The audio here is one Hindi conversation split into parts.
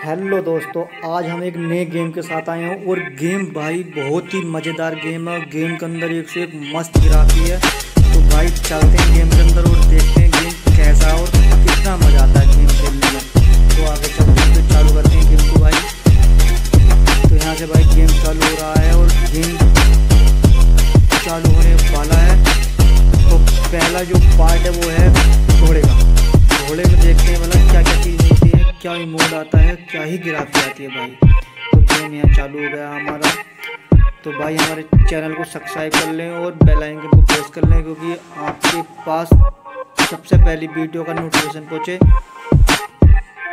हेलो दोस्तों, आज हम एक नए गेम के साथ आए हैं और गेम भाई बहुत ही मज़ेदार गेम है। गेम के अंदर एक से एक मस्त गिराती है। तो भाई चलते हैं गेम के अंदर और देखते हैं गेम कैसा और कितना मज़ा आता है गेम खेलने में। तो आगे चलते हैं चालू करते हैं गेम को भाई। तो यहाँ से भाई गेम चालू हो रहा है और गेम चालू होने वाला है। तो पहला जो पार्ट है वो है क्या ही मोड आता है, क्या ही गिराती आती है भाई। तो गेम यहाँ चालू हो गया हमारा। तो भाई हमारे चैनल को सब्सक्राइब कर लें और बेल आइकन को प्रेस कर लें क्योंकि आपके पास सबसे पहली वीडियो का नोटिफिकेशन पहुँचे।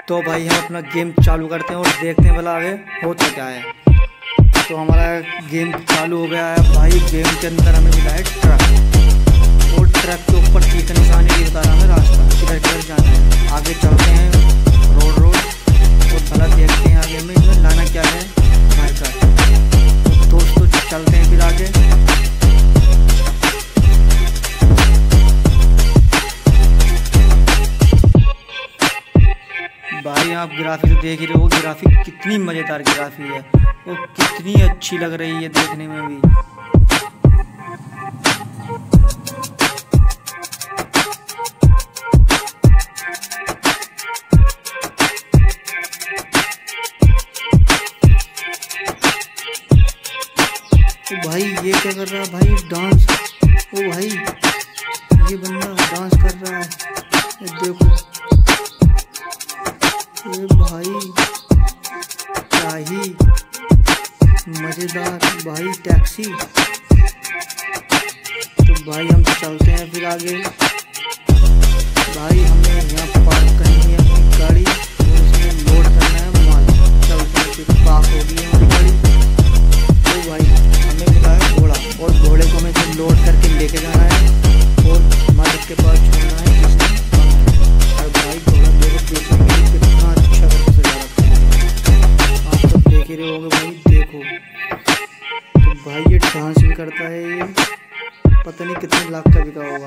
तो भाई हम अपना गेम चालू करते हैं और देखते हैं भला आगे होता क्या है। तो हमारा गेम चालू हो गया है। भाई गेम के अंदर हमें मिला है ट्रक और ट्रक के ऊपर ठीक निशानी बता रहा हमें रास्ता। किधर किधर जाना है? आगे चलते भाई आप ग्राफिक तो देख ही रहे हो ग्राफिक कितनी मज़ेदार ग्राफिक है। और कितनी अच्छी लग रही है देखने में भी। तो भाई, ये क्या कर रहा है भाई? डांस। ओ भाई, ये बंदा डांस कर रहा है। देखो। मज़ेदार भाई टैक्सी। तो भाई हम चलते हैं फिर आगे। भाई हमें यहाँ पार्क करनी है अपनी गाड़ी।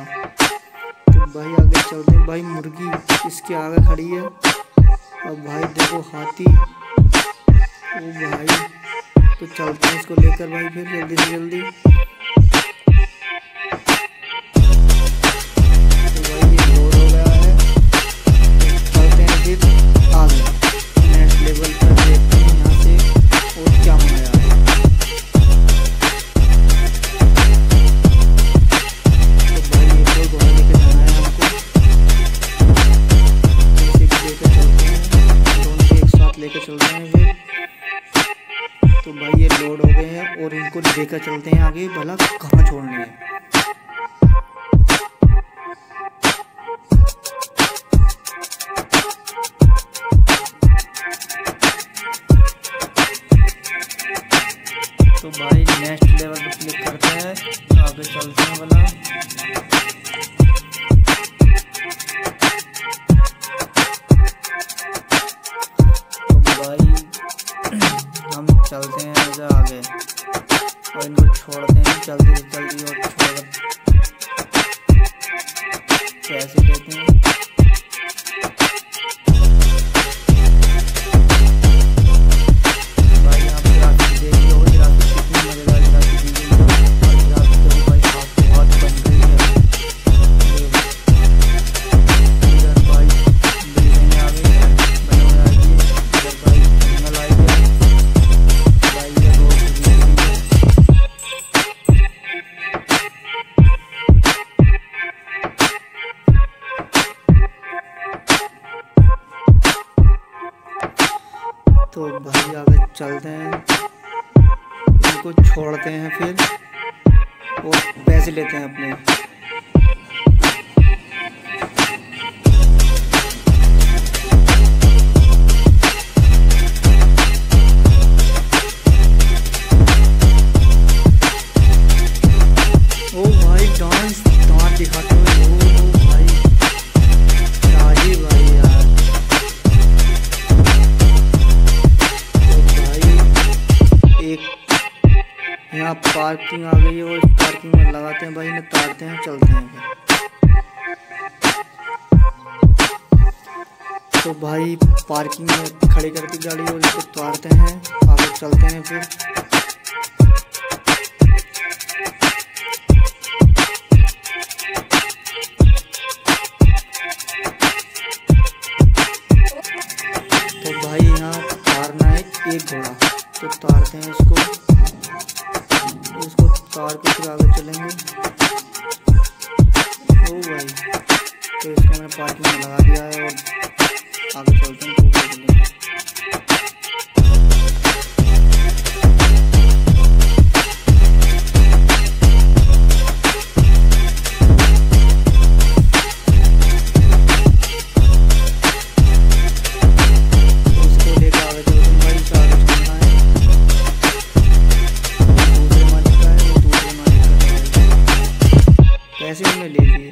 तो भाई आगे चलते हैं। भाई मुर्गी इसके आगे खड़ी है। और भाई देखो हाथी। ओ भाई तो चलते हैं इसको लेकर भाई फिर जल्दी से जल्दी। हैं ये तो भाई ये लोड हो गए हैं और इनको लेकर चलते हैं आगे। भला कहाँ छोड़ने हैं? तो भाई नेक्स्ट लेवल तो भाई आगे चलते हैं। इनको छोड़ते हैं फिर और पैसे लेते हैं अपने। पार्किंग आ गई और इस पार्किंग में लगाते हैं भाई इन्हें तारते हैं, चलते हैं फिर। तो भाई, पार्किंग में खड़ी कर दी गाड़ी और इसको उतारते हैं, आगे चलते हैं फिर। तो भाई, यहाँ तारना है एक घोड़ा तो तारते हैं इसको इसको तार के फिर आगे चलेंगे। ओ भाई तो इसको मैंने पार्किंग में लगा दिया है और आगे चलते हैं। पैसे हमने ले लिए।